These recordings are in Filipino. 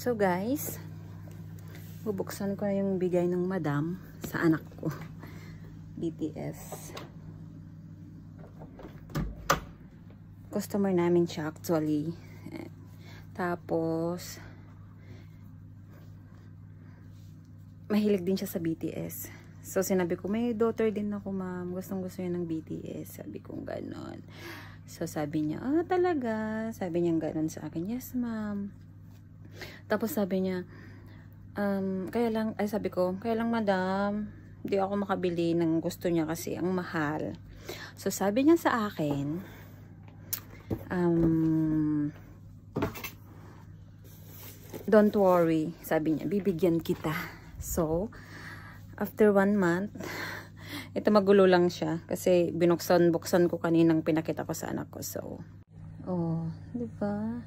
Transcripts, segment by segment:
So guys, bubuksan ko na yung bigay ng madam sa anak ko. BTS. Customer namin siya actually. Tapos, mahilig din siya sa BTS. So, sinabi ko, may daughter din ako, ma'am. Gustong gusto niya ng BTS. Sabi ko, ganon. So, sabi niya, ah, talaga? Sabi niya ganon sa akin, yes, ma'am. Tapos, sabi niya, um, kaya lang, ay sabi ko, kaya lang, madam, di ako makabili ng gusto niya kasi ang mahal. So, sabi niya sa akin, um, don't worry, sabi niya, bibigyan kita. So, after one month, ito magulo lang siya kasi binuksan, buksan ko kaninang pinakita ko sa anak ko. So, oh, di ba?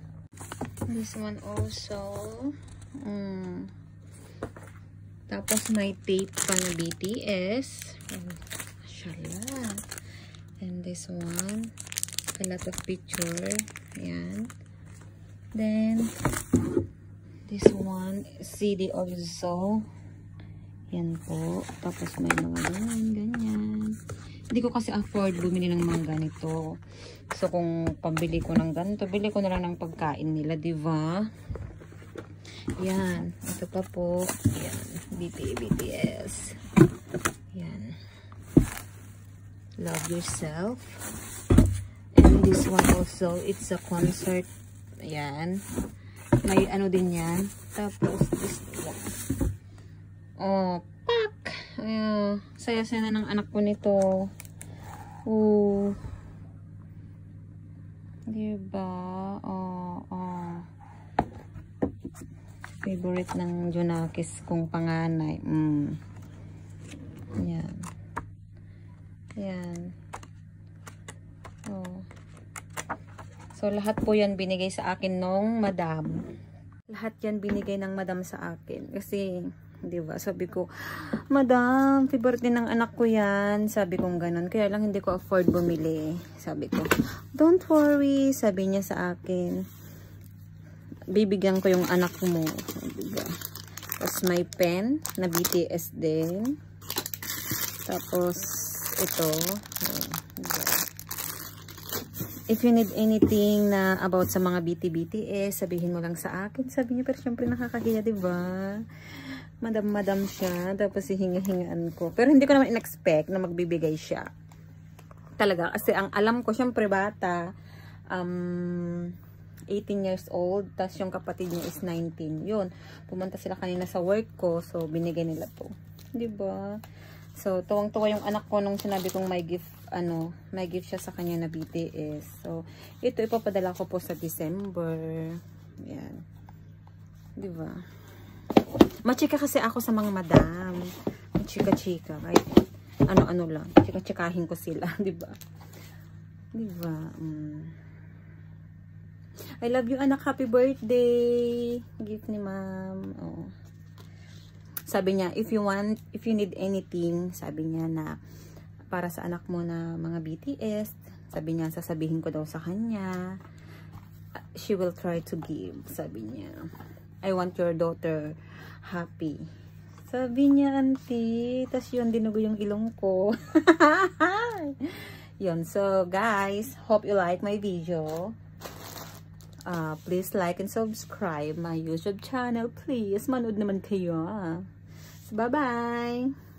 This one also. Mm. Tapos may tape pa na BTS. Mashallah. And this one, a lot of picture. Ayan. Then, this one, CD also. Yan po. Tapos may mga ganyan, ganyan. Hindi ko kasi afford bumili ng mga ganito. So, kung pambili ko ng ganito, bili ko na lang ng pagkain nila, di ba? Yan. Ito pa po. Yan. BT, BTS. Yan. Love yourself. And this one also, it's a concert. Yan. May ano din yan. Tapos, this one. Oh, pak! Ayun. Saya-saya na ng anak ko nito. Oh. Diba? Oh, oh. Favorite ng Junakis kong panganay. Mm. Yan. Yan. Oh. So, lahat po yan binigay sa akin nung madam. Lahat yan binigay ng madam sa akin. Kasi, di ba sabi ko, Madam, favorite ng anak ko yan. Sabi kong ganun. Kaya lang hindi ko afford bumili. Sabi ko, don't worry. Sabi niya sa akin, bibigyan ko yung anak mo. Diba? Tapos may pen na BTS din. Tapos, ito. Diba? If you need anything na about sa mga BT-BTS, sabihin mo lang sa akin. Sabi niya, pero syempre nakakahiya, diba? Madam-madam siya. Tapos hihinga-hingaan ko. Pero hindi ko naman in-expect na magbibigay siya. Talaga. Kasi ang alam ko, syempre bata, um, 18 years old. Tapos yung kapatid niya is 19. Yun. Pumunta sila kanina sa work ko. So, binigay nila to. Diba? So, tuwang-tuwa yung anak ko nung sinabi kong may gift, ano, may gift siya sa kanya na BTS. So, ito ipapadala ko po sa December. Yan. Diba? Machika kasi ako sa mga madam. Chika-chika. Kahit ano-ano lang. Chika-chikahin ko sila. Diba? Diba? Mm. I love you anak. Happy birthday. Gift ni ma'am. Oh. Sabi niya, if you want, if you need anything, sabi niya na para sa anak mo na mga BTS, sabi niya, sasabihin ko daw sa kanya. She will try to give, sabi niya. I want your daughter happy. Sabi niya, auntie. Tapos yun, dinugo yung ilong ko. yun. So, guys, hope you like my video. Uh, please like and subscribe my YouTube channel, please. Manood naman kayo, ah. So, bye-bye!